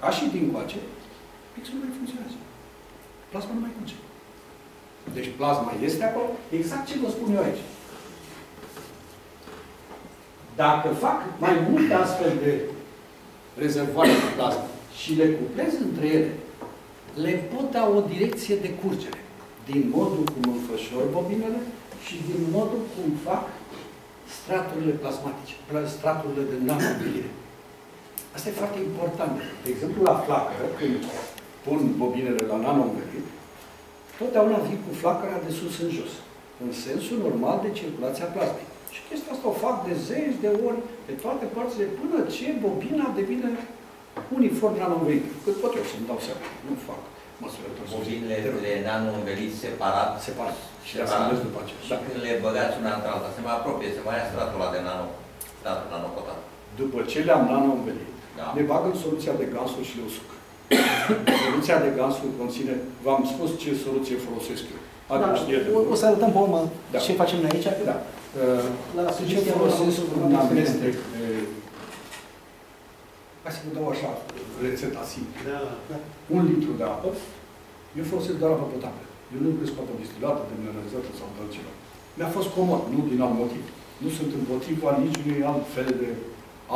ca și din coace, pixul nu mai funcționează. Plasma nu mai merge. Deci plasma este acolo, exact ce vă spun eu aici. Dacă fac mai multe astfel de rezervoare de plasmă și le cuplez între ele, le pot da o direcție de curgere. Din modul cum înfășor bobinele și din modul cum fac straturile plasmatice, straturile de nanobilire. Asta e foarte important. De exemplu, la flacără, când pun bobinele la nanomerit, totdeauna vin cu flacăra de sus în jos, în sensul normal de circulația plasmei. Și chestia asta o fac de zeci de ori, pe toate părțile, până ce bobina devine uniform nanomerit. Cât pot eu să-mi dau seama. Nu fac măsurători. Bobinele le nano-învelit separat. Separat. Și le separat. după aceea. Și da. când le băgați una între alta, se mai apropie, se mai ia stratul ăla de nano, stratul nanocotat. După ce le-am nano-învelit, Da. le bag în soluția de gansuri și le usuc. soluția de gansuri conține, v-am spus ce soluție folosesc eu. Da, Adi știe de o, o să arătăm pe urmă Da. ce facem noi aici. Da. Uh, La ce sugestia folosesc voastră, un doamna amestec de... Hai să vă dau așa, rețeta simplă. Da, Da. Un litru de apă, eu folosesc doar apă potabilă. Eu nu iubesc apă distilată, demineralizată sau de altceva. Mi-a fost comod, nu din alt motiv. Nu sunt împotriva niciunui alt fel de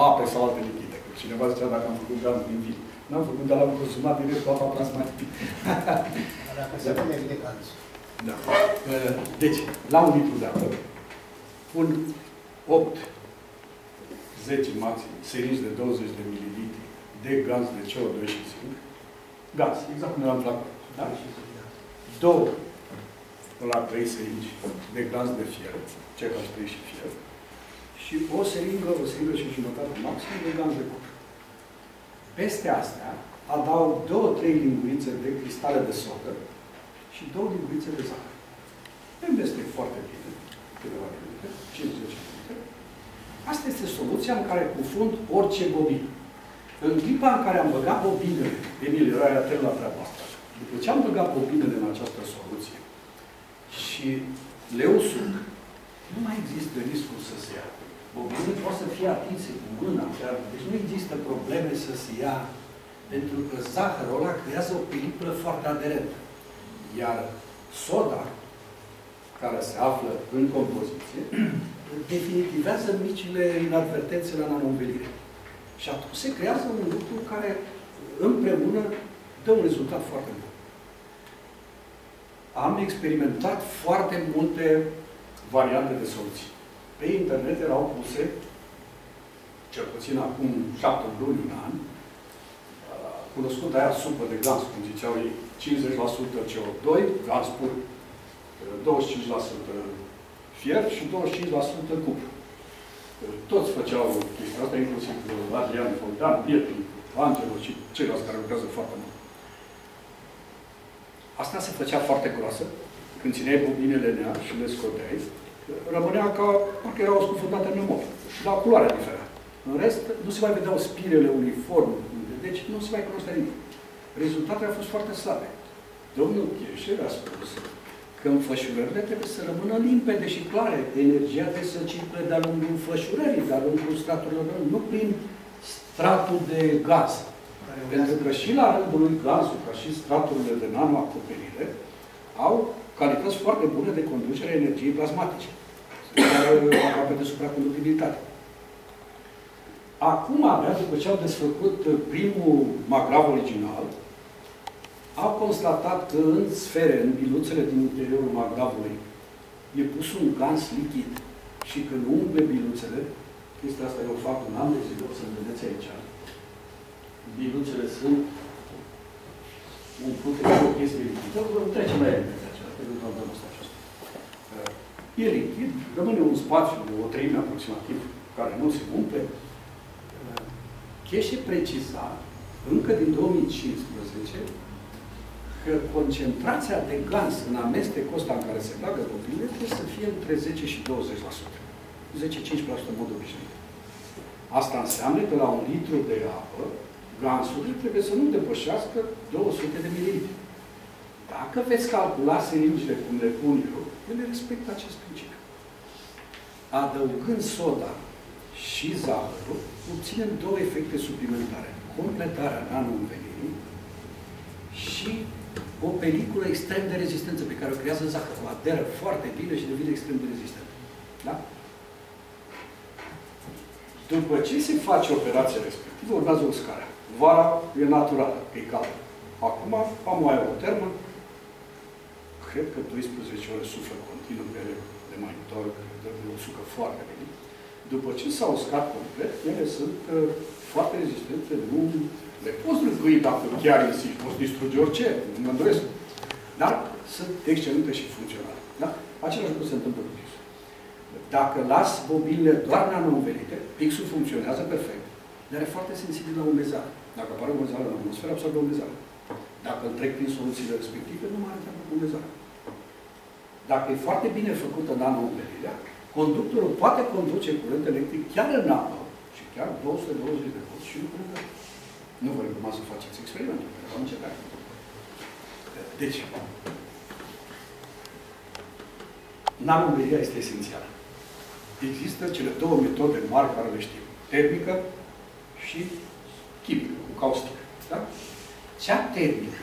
ape sau alte lichide. Că cineva zicea dacă am făcut gaz din vin. N-am făcut, dar l-am consumat direct cu apa plasmatică. Dacă se pune de caz. Da. Uh, Deci, la un litru de apă, pun 8, 10 maxim, seringi de 20 de mililitri de gaz de CO2 și zinc. Gaz, exact cum eram la da? Două la 3 seringi de gaz de fier, CH3 și fier, și o seringă, o seringă și jumătate maxim de gaz de cupru. Peste astea, adaug două, trei lingurițe de cristale de sodă și două lingurițe de zahăr. Le amestec foarte bine, câteva minute, 50 minute. Asta este soluția în care cufund orice bobină. În clipa în care am băgat bobinele, Emil, erai atent la treaba asta, după ce am băgat bobinele în această soluție și le usuc, nu mai există riscul să se ia. Bobinele pot să fie atinse cu mâna, chiar. deci nu există probleme să se ia, pentru că zahărul ăla creează o peliculă foarte aderentă. Iar soda, care se află în compoziție, definitivează micile inadvertențe la nanoînvelire. Și atunci se creează un lucru care împreună dă un rezultat foarte bun. Am experimentat foarte multe variante de soluții. Pe internet erau puse, cel puțin acum șapte luni, un an, cunoscută aia supă de gans, cum ziceau ei, 50% CO2, gaz pur, 25% fier și 25% cupru. Toți făceau chestia asta, inclusiv Adrian Fontan, Pietru, Angelo și ceilalți care lucrează foarte mult. Asta se făcea foarte groasă, când țineai bobinele în ea și le scoteai, rămânea ca parcă erau scufundate în nămol. Dar culoarea diferea. În rest, nu se mai vedeau spirele uniform, deci nu se mai cunoștea nimic. Rezultatele au fost foarte slabe. Domnul Chieșer a spus că înfășurările trebuie să rămână limpede și clare. Energia trebuie să circule de-a lungul înfășurării, de-a lungul straturilor, nu prin stratul de gaz. Pentru că și la rândul lui gazul, ca și straturile de nanoacoperire, au calități foarte bune de conducere a energiei plasmatice. Sunt aproape de supraconductibilitate. Acum, abia după ce au desfăcut primul magrav original, au constatat că în sfere, în biluțele din interiorul magravului, e pus un gans lichid și când umple biluțele, chestia asta eu fac un an de zile, o să vedeți aici, biluțele sunt umplute cu o chestie lichidă, trecem la ele, pentru că dăm asta aceasta. E lichid, rămâne un spațiu de o treime aproximativ, care nu se umple. Cheșe preciza, încă din 2015, că concentrația de gans în amestecul ăsta în care se bagă bobinele trebuie să fie între 10 și 20%. 10-15% în mod obișnuit. Asta înseamnă că la un litru de apă, gansurile trebuie să nu depășească 200 de mililitri. Dacă veți calcula seringile cum le pun eu, ele respectă acest principiu. Adăugând soda și zahărul, obținem două efecte suplimentare. completarea nanoînvelirii și o peliculă extrem de rezistență pe care o creează zahărul. Aderă foarte bine și devine extrem de rezistent. Da? După ce se face operația respectivă, urmează o scară. Vara e naturală, e caldă. Acum am o aerotermă, cred că 12 ore suflă continuu pe ele de mai întorc, de o sucă foarte bine. După ce s-au uscat complet, ele sunt uh, foarte rezistente, nu le poți râcui dacă chiar insisti, poți distruge orice, nu mă îndoiesc. Dar sunt excelente și funcționale. Da? Același lucru se întâmplă cu pixul. Dacă las bobinele doar nanoînvelite, pixul funcționează perfect, dar e foarte sensibil la umezare. Dacă apare umezare în atmosferă, absorbe umezare. Dacă îl trec prin soluțiile respective, nu mai are treabă cu umezare. Dacă e foarte bine făcută nanoînvelirea, conductorul poate conduce curent electric chiar în apă și chiar 220 de volt și nu până Nu vă recomand să faceți experimentul, pentru că am încercat. Deci, nanoînvelirea este esențială. Există cele două metode mari care le știm. Termică și chimică, cu caustică. Da? Cea termică,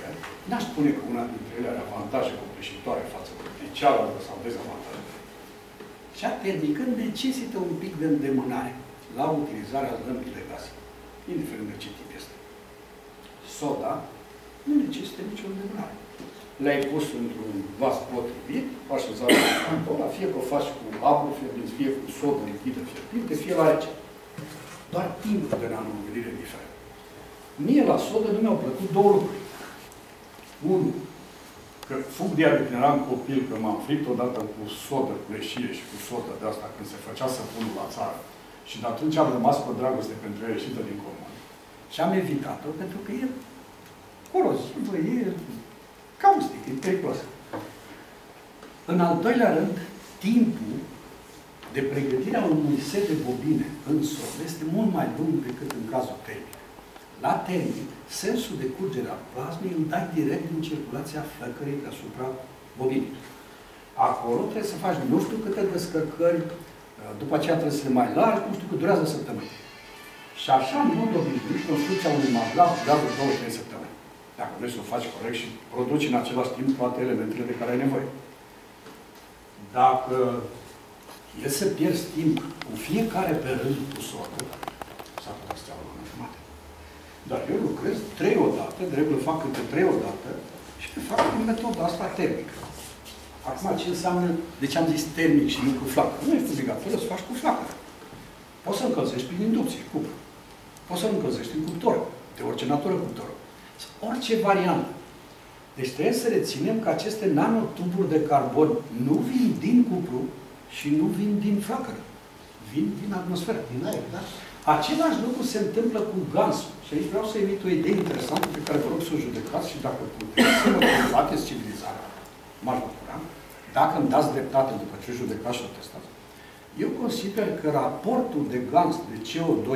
n-aș spune că una dintre ele are avantaje copleșitoare față de cealaltă sau dezavantaje. Cea termică necesită un pic de îndemânare la utilizarea lămpii de gaz, indiferent de ce tip este. Soda nu necesită nicio îndemânare. Le-ai pus într-un vas potrivit, așezat la fie că o faci cu apă fierbinte, fie cu sodă lichidă fierbinte, fie la rece. Doar timpul de nanoînvelire diferă. Mie la sodă nu mi-au plăcut două lucruri. Unu, că fug de când eram copil, că m-am fript odată cu sodă, cu leșie și cu sodă de asta, când se făcea săpunul la țară. Și de atunci am rămas cu dragoste pentru ea ieșită din comun. Și am evitat-o pentru că e corozivă, e caustic, e periculos. În al doilea rând, timpul de pregătire a unui set de bobine în sol este mult mai lung decât în cazul termic. La termic, sensul de curgere a plasmei îl dai direct din circulația flăcării deasupra bobinei. Acolo trebuie să faci nu știu câte descărcări, după aceea trebuie să le mai largi, nu știu cât durează săptămâni. Și așa, în mod obișnuit, construcția unui maglav durează 2-3 săptămâni. Dacă vrei să o faci corect și produci în același timp toate elementele de care ai nevoie. Dacă e să pierzi timp cu fiecare pe rând cu sortul, s-ar putea să o jumate. Dar eu lucrez trei odată, de regulă fac câte trei odată și le fac cu metoda asta termică. Acum, ce înseamnă, de ce am zis termic și nu cu flacă? Nu este obligatoriu să faci cu flacă. Poți să încălzești prin inducție, cum? Poți să încălzești în cuptor, de orice natură cuptor. Orice variantă. Deci trebuie să reținem că aceste nanotuburi de carbon nu vin din cupru și nu vin din flacără. Vin din atmosferă. Din aer, da? Același lucru se întâmplă cu gansul. Și aici vreau să emit o idee interesantă pe care vă rog să o judecați și dacă puteți să mă combateți civilizarea, m-aș bucura, dacă îmi dați dreptate după ce judecați și o testați. Eu consider că raportul de gans de CO2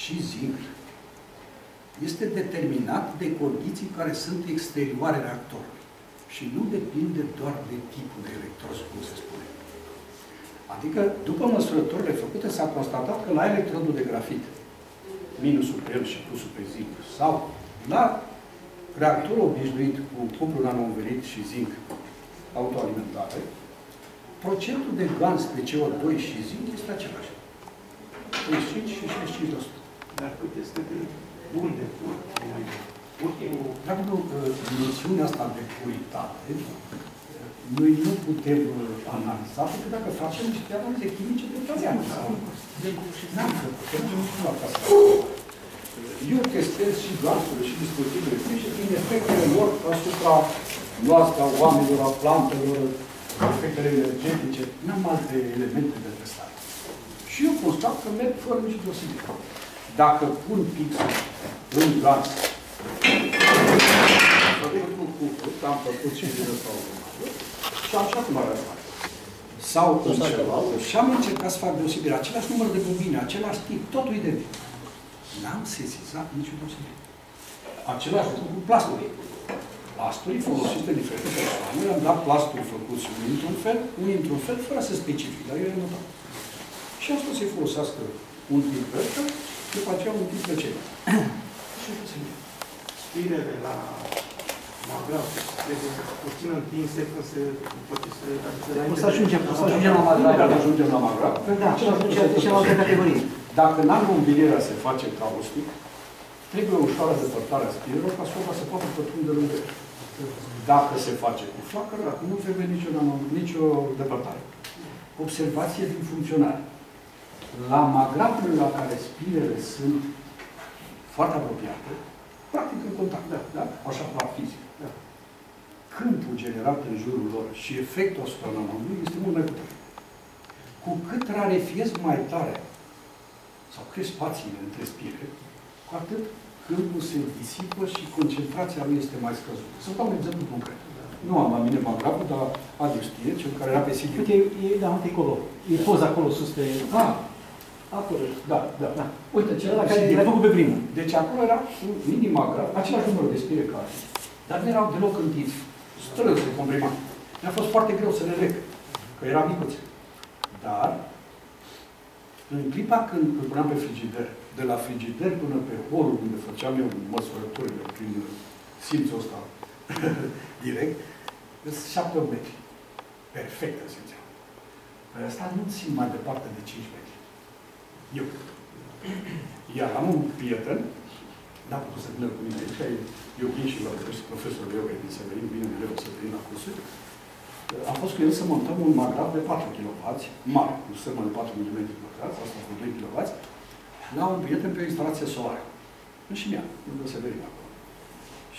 și zinc este determinat de condiții care sunt exterioare reactorului și nu depinde doar de tipul de electros, cum se spune. Adică, după măsurătorile făcute, s-a constatat că la electrodul de grafit, minusul pe el și plusul pe zinc, sau la reactorul obișnuit cu cuplu nanoînvelit și zinc autoalimentare, procentul de gans de CO2 și zinc este același. 35 și 65%. Dar cât este de bun de pur? Dar nu, noțiunea asta de puritate, noi nu putem analiza, pentru că dacă facem niște analize chimice de toate N-am făcut, nu știu asta. Eu testez și gazurile și dispozitivele fizice prin efectele lor asupra noastră, a oamenilor, a plantelor, efectele energetice, n-am alte elemente de testare. Și eu constat că merg fără nici deosebire. Dacă pun pixul în gaz, făcut cu cupru, am făcut și din ăsta și așa cum arată. Sau în celălalt, și am încercat să fac deosebire. Același număr de bobine, același tip, totul identic. N-am sesizat nicio deosebire. Același lucru cu plasturii. Plasturii folosite de diferite persoane, am dat plasturi făcuți unii într-un fel, unii într-un fel, fără să specific, dar eu am notat. Și am spus să-i folosească un tip pe ăsta, după aceea un tip pe celălalt. Și puțin. Spirele la magraf trebuie puțin întinse că se poate să... O să ajungem, o să ajungem la magraf. Dacă ajungem la magra, Păi da, atunci de cealaltă categorie. dacă în anumbilirea se face caustic, trebuie o ușoară depărtare a spirelor ca soba să poată pătrunde lângă el. Dacă se face cu flacără, nu trebuie nicio, nicio depărtare. Observație din funcționare. La magraful la care spirele sunt foarte apropiate, practic în contact, da, da? așa la fizic. Da. Câmpul generat în jurul lor și efectul asupra nanomului este mult mai puternic. Cu cât rarefiez mai tare sau cresc spațiile între spire, cu atât câmpul se disipă și concentrația lui este mai scăzută. Să dau un exemplu concret. Nu am la mine magraful, dar Adi știe, cel care era pe Sibiu. Uite, e, da, uite acolo. E poza acolo sus pe... Ah, Acolo. da, da. Da. Uite, cel Ăla pe care Sibiu. l-ai făcut pe primul. Deci acolo era un mini magraf, același număr de spire ca astea, dar nu erau deloc întinți. Strânse, comprimate. Mi-a fost foarte greu să le leg, că era micuțe. Dar, în clipa când îl puneam pe frigider, de la frigider până pe holul unde făceam eu măsurăturile prin simțul ăsta direct, sunt 7 metri. Perfect, îl simțeam. Pe asta nu țin mai departe de 5 metri. Eu. Iar am un prieten, n-a putut să vină cu mine aici, că eu vin și la profesorul meu din Severin, vine mereu să vin la cursuri. Am fost cu el să montăm un magraf de 4 kW, mare, cu sârmă de 4 mm pătrați, asta cu 2 kW, la un prieten pe o instalație solară. În Șimea, lângă Severin acolo.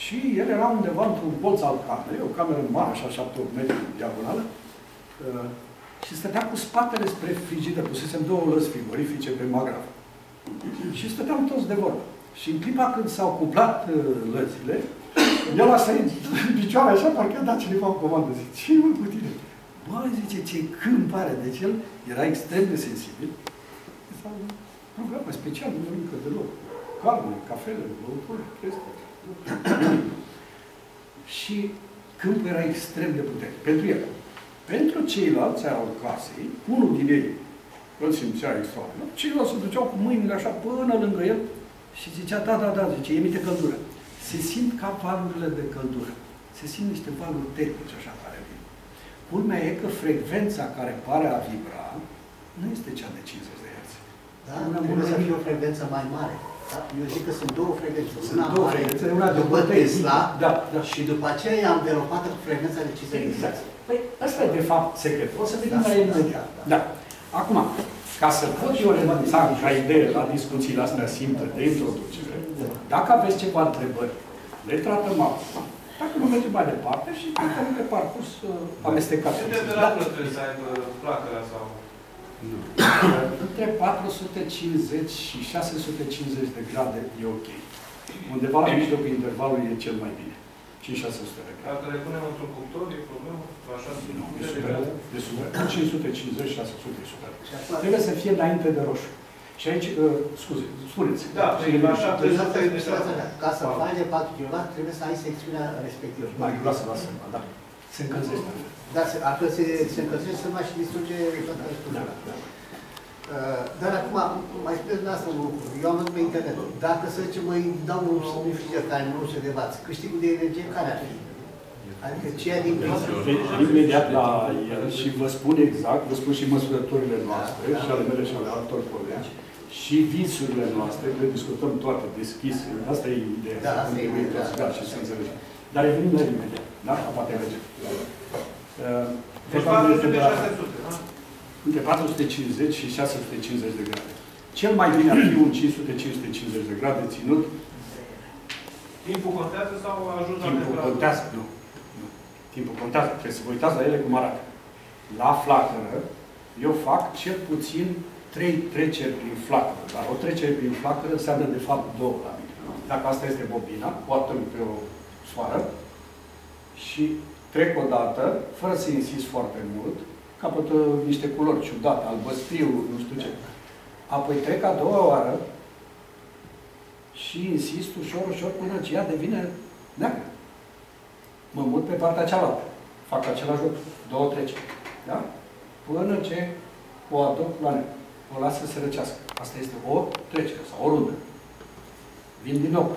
Și el era undeva într-un colț al camerei, o cameră mare, așa 7-8 metri diagonală, uh, și stătea cu spatele spre frigider, pusesem două lăzi frigorifice pe magraf. Și stăteam toți de vorbă. Și în clipa când s-au cuplat uh, lăzile, el a sărit în picioare așa, parcă a dat cineva o comandă. Zice, ce mă cu tine? Bă, zice, ce câmp are. Deci el era extrem de sensibil. S-a programat special, nu nimic deloc. Carne, cafele, băuturi, chestii. Și câmpul era extrem de puternic pentru el. Pentru ceilalți al casei, unul din ei îl simțea extraordinar, ceilalți se duceau cu mâinile așa până lângă el și zicea, da, da, da, zice, emite căldură. Se simt ca valurile de căldură. Se simt niște valuri termice așa care vin. Culmea e că frecvența care pare a vibra nu este cea de 50 de Hz. Da? Una Trebuie să bună. fie o frecvență mai mare. Da? Eu zic că sunt două frecvențe. Sunt Una două mare frecvențe, una de după bătăi. Tesla Da, da. și după aceea e învelopată cu frecvența de 50 de Exact. Hz. Păi ăsta e de fapt secretul. O să vedem Da, la el da, imediat. da. Da. Acum, ca să pot eu renunța ca idee la discuțiile astea simple de introducere, dacă aveți ceva întrebări, le tratăm acum. Dacă nu mergem mai departe și putem pe parcurs uh, amestecat. Ce temperatură trebuie să aibă flacăra sau... Nu. Între 450 și 650 de grade e ok. Undeva la mijlocul intervalului e cel mai bine. 5-600 de grade. Dacă le punem într-un cuptor, e problemă? La 600 Nu, e de super, grade? e super. 550, 600 e super. Și acum, Trebuie să fie înainte de roșu. Și aici, uh, scuze, spuneți. Da, păi la 700 de grade. ca să faci de 4 kW, trebuie să ai secțiunea respectivă. Mai lasă, lasă, da. Se încălzește. Da, se, dacă se, se încălzește, se mai și distruge toată Da, structura. da. Uh, Dar acum, mai spuneți dumneavoastră un lucru. Eu am văzut pe internet. Dacă, să zicem, îi dau un un frigider care nu se de vați, câștigul de energie care ar fi? Adică ceea din Imediat la el și vă spun exact, vă spun și măsurătorile noastre, Da, da. și ale mele și ale altor colegi, și visurile noastre, le discutăm toate deschis. Asta e ideea. Da, să asta e contribuim ideea, toți, da. Da, și să înțelegem. Dar revenim la el imediat. Da? Poate merge. Uh, Deci vorba de 400 de temperatură. 600, da? Între 450 și 650 de grade. Cel mai bine ar fi un 500-550 de grade ținut. Timpul contează sau ajuns la Timpul temperatură? contează. Nu. nu. Timpul contează. Trebuie să vă uitați la ele cum arată. La flacără, eu fac cel puțin trei treceri prin flacără. Dar o trecere prin flacără înseamnă de fapt două la mine. Dacă asta este bobina, o atârg pe o soară și trec o dată, fără să insist foarte mult, capătă niște culori ciudate, albăstriu, nu știu ce. Apoi trec a doua oară și insist ușor, ușor, până ce ea devine neagră. Mă mut pe partea cealaltă. Fac același lucru. Două treceri. Da? Până ce o aduc la negru. O las să se răcească. Asta este o trecere sau o rundă. Vin din nou.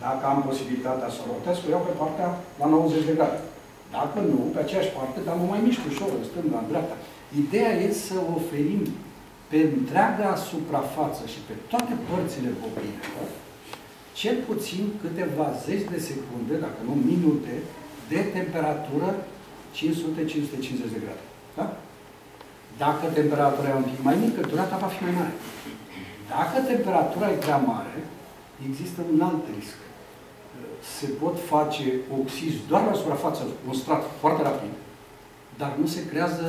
Dacă am posibilitatea să rotesc, o iau pe partea la 90 de grade. Dacă nu, pe aceeași parte, dar mă mai mișc ușor, în stânga, în dreapta. Ideea e să oferim pe întreaga suprafață și pe toate părțile bobinelor, cel puțin câteva zeci de secunde, dacă nu minute, de temperatură 500-550 de grade. Da? Dacă temperatura e un pic mai mică, durata va fi mai mare. Dacă temperatura e prea mare, există un alt risc. Se pot face oxizi doar la suprafață, un strat foarte rapid, dar nu se creează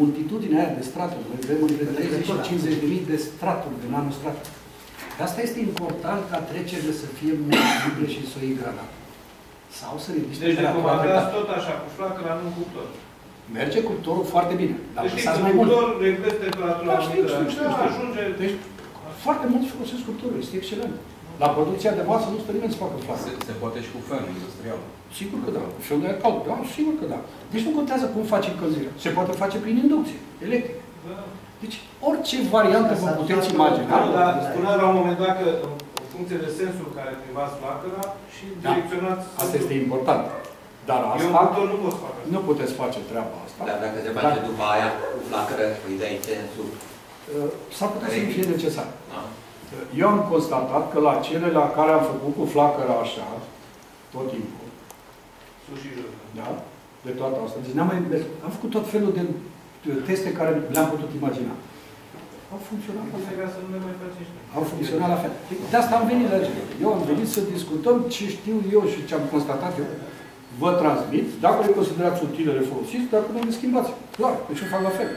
multitudinea aia de straturi. Noi vedem între 30 și 50 de mii de straturi, de nanostraturi. De asta este important ca trecerile să fie multiple și să o iei gradat. Sau să ridici Deci temperatura recomandați treptat. tot așa, cu flacăra, nu cu cuptor. Merge cuptorul foarte bine, dar Deci știți, lăsați în mai mult. cuptor reglezi temperatura Da, la știu, anumită, știu, știu, știu. ajunge... Deci, foarte mulți folosesc cuptorul, este excelent. La producția de masă nu stă nimeni să facă flacă. Se, se poate și cu fenul industrial. Sigur că da. Felul de cald, da, sigur că da. Deci nu contează cum faci încălzirea. Se poate face prin inducție, electric. Da. Deci orice variantă vă puteți imagina. Nu, dar spunea la un moment dat că în în funcție de sensul care plimbați flacăra și Da. direcționați... Asta este important. Dar Eu în asta cuptor nu pot să fac asta. nu puteți face treaba asta. Dar dacă se face Da. după aia cu flacără, îi dai sensul. Uh, S-ar putea să nu fie necesar. Da? Eu am constatat că la cele la care am făcut cu flacăra așa, tot timpul, Sus și jos. da? De toată asta. Deci n-am mai mers. Am făcut tot felul de de teste care le-am putut imagina. Au funcționat la fel. Ca să nu ne mai facem și noi. Au funcționat la fel. De asta am venit la aici. Eu am venit să discutăm ce știu eu și ce am constatat eu. Vă transmit. Dacă le considerați utile, le folosiți. Dacă nu, le schimbați. Clar, deci eu fac la fel.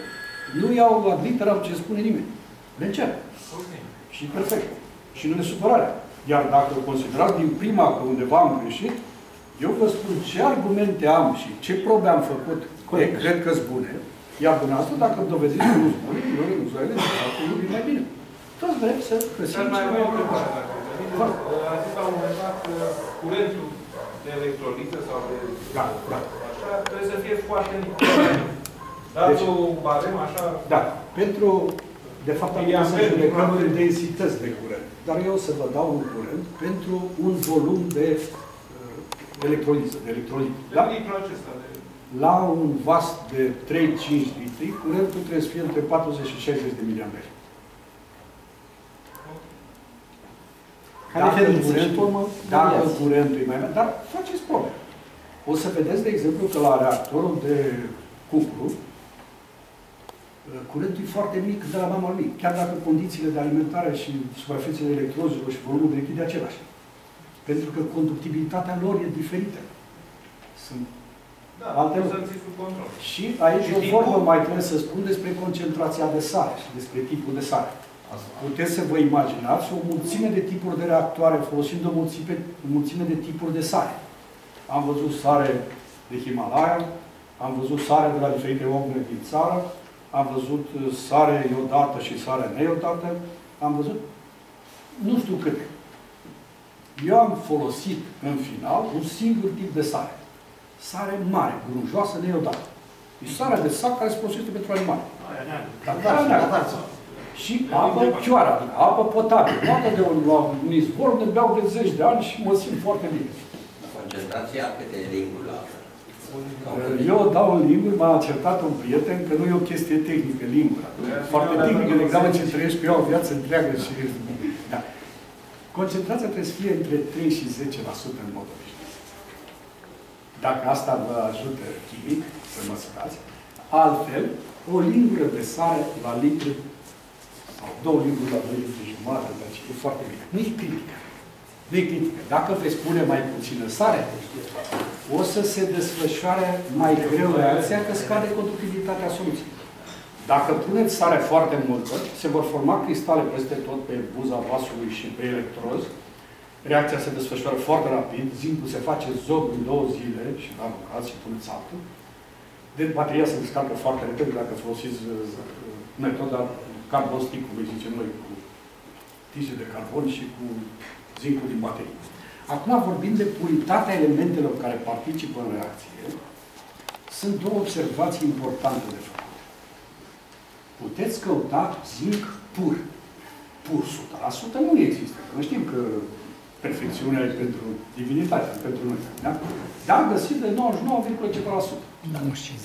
Nu iau la litera ce spune nimeni. Le încerc. Ok. Și perfect. Și nu ne supărare. Iar dacă considerați din prima că undeva am greșit, eu vă spun ce argumente am și ce probe am făcut, Corect. e, cred că sunt bune. Iar dumneavoastră, dacă îmi dovediți că nu sunt bune, eu renunț la ele și fac lucruri mai bine. Toți vrem să găsim Dar mai cea avem mai o bună. întrebare, dacă îmi permiteți. Foarte. A zis la un moment dat că curentul de electrolită sau de... Da, da. Așa, trebuie să fie foarte mic. Dați Deci- o barem așa... Da, pentru, de fapt, am Ia putea să pentru judecăm probabil. în densități de curent. Dar eu o să vă dau un curent pentru un volum de uh, electroliză, de electrolit. De Da? litrul acesta de... La un vas de 3-5 litri, curentul trebuie să fie între 40 și 60 de miliamperi. Ca Dacă referință curentul, și dacă variații. curentul e mai mare, dar faceți probe. O să vedeți, de exemplu, că la reactorul de cupru, curentul e foarte mic de la mama lui, chiar dacă condițiile de alimentare și suprafețele electrozilor și volumul de lichid e același. Pentru că conductibilitatea lor e diferită. Sunt Da, Alte să-l lucruri. ții sub control. Și aici Și o timpul? vorbă mai trebuie să spun despre concentrația de sare și despre tipul de sare. Puteți să vă imaginați o mulțime de tipuri de reactoare folosind o mulțime, o mulțime de tipuri de sare. Am văzut sare de Himalaya, am văzut sare de la diferite omne din țară, am văzut uh, sare iodată și sare neiodată, am văzut nu știu câte. Eu am folosit în final un singur tip de sare. Sare mare, grunjoasă, neiodată. E sarea de sac care se folosește pentru animale. Dar Da, da, da, da. și apă chioară, adică apă potabilă. Poate de un, la un izvor de beau de zeci de ani și mă simt foarte bine. Concentrația câte linguri la Eu o dau în limburi, m-a certat un prieten că nu e o chestie tehnică, lingura. Foarte tehnică, degrabă ce trăiești pe ea o viață întreagă și... Da. Concentrația trebuie să fie între 3 și 10% în mod obișnuit. Dacă asta vă ajută chimic, să măsurați, altfel, o lingură de sare la litru sau două linguri la 2 litri jumătate, deci e foarte bine. Nu e critică. Nu e critică. Dacă veți pune mai puțină sare, o să se desfășoare mai greu reacția, că scade conductibilitatea soluției. Dacă puneți sare foarte multă, se vor forma cristale peste tot pe buza vasului și pe electroz. Reacția se desfășoară foarte rapid, zincul se face zob în două zile și la aruncați și puneți altul. De bateria se descarcă foarte repede dacă folosiți uh, metoda carbosticului, zicem noi, cu tise de carbon și cu zincul din baterie. Acum vorbim de puritatea elementelor care participă în reacție. Sunt două observații importante de făcut. Puteți căuta zinc pur. Pur 100% nu există. Noi știm că Perfecțiunea e pentru divinitate, pentru noi. Da? Dar găsit de 99, ceva la sută.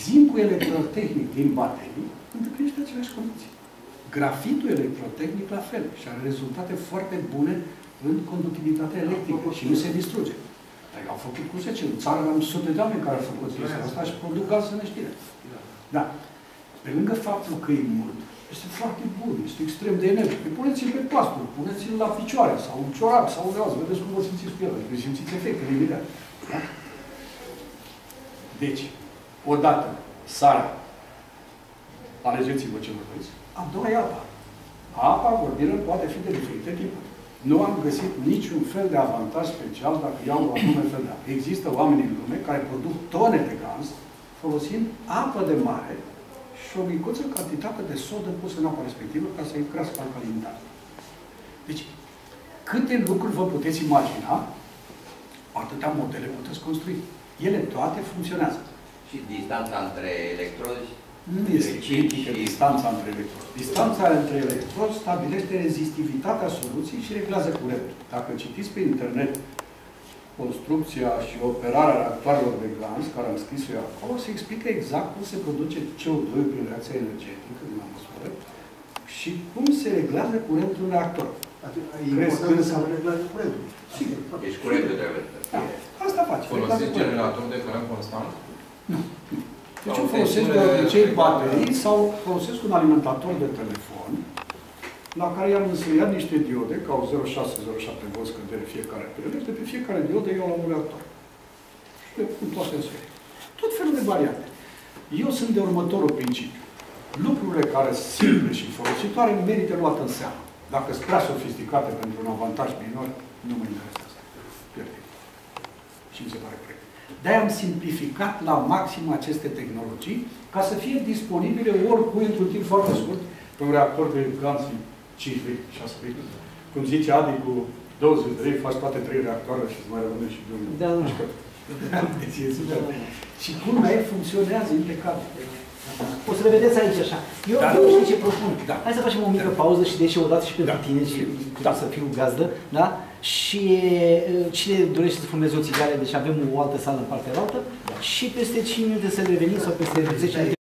Zincul electrotehnic din baterii îndeplinește aceleași condiții. Grafitul electrotehnic la fel și are rezultate foarte bune în conductivitatea electrică și nu se distruge. Dar au făcut cu 10. În țară am sute de oameni care au făcut chestia asta și produc gaz să ne știre. Da. Pe lângă faptul că e mult, este foarte bun, este extrem de energic. Păi puneți-l pe plastul, puneți-l la picioare sau în ciorap sau unde alți, vedeți cum vă simțiți cu el, veți simțiți efectele imediat. Da? Deci, odată, sara, alegeți-vă ce vă doriți. A doua e apa. Apa vorbire poate fi de diferite tipuri. Nu am găsit niciun fel de avantaj special dacă iau un anume fel de apă. Există oameni în lume care produc tone de gaz folosind apă de mare și o micuță cantitate de sodă pusă în apa respectivă ca să-i crească alcalinitatea. Deci, câte lucruri vă puteți imagina, atâtea modele puteți construi. Ele toate funcționează. Și distanța între electrozi Nu este critică distanța între electrodi. Distanța între electrodi stabilește rezistivitatea soluției și reglează curentul. Dacă citiți pe internet construcția și operarea reactoarelor de glans, care am scris-o eu acolo, se explică exact cum se produce CO2 prin reacția energetică din atmosferă și cum se reglează curentul în reactor. E Crezi important că- să am reglat curentul. Sigur. Deci curentul trebuie să Da. fie. Asta face. reglează Folosiți curentul. generator de curent constant? Deci Sau eu folosesc de tensiune obicei electrică. bateriți sau folosesc un alimentator de telefon la care i-am înseriat niște diode, ca au 0,6-0,7 V scădere fiecare perioadă, de pe fiecare diodă eu la un reactor. Și le pun toate în serie. Tot felul de variante. Eu sunt de următorul principiu. Lucrurile care sunt simple și folositoare merită luate în seamă. Dacă sunt prea sofisticate pentru un avantaj minor, nu mă interesează. Pierd timp. Și mi se pare corect. De-aia am simplificat la maxim aceste tehnologii ca să fie disponibile oricui într-un timp foarte scurt pe un reactor de ganți 5 vechi, 6 vechi. Cum zice Adi, cu 20 de lei faci toate trei reactoare și îți mai rămâne și de unul. Da, da. Deci e super. Și culmea e, funcționează impecabil. O să le vedeți aici așa. Eu, Da. eu știu ce propun. Da. Hai să facem o mică pauză și deci odată și pentru Da. tine și da. să fiu gazdă, da? Și uh, cine dorește să fumeze o țigară, deci avem o altă sală în partea altă și peste 5 minute să revenim sau peste 10 minute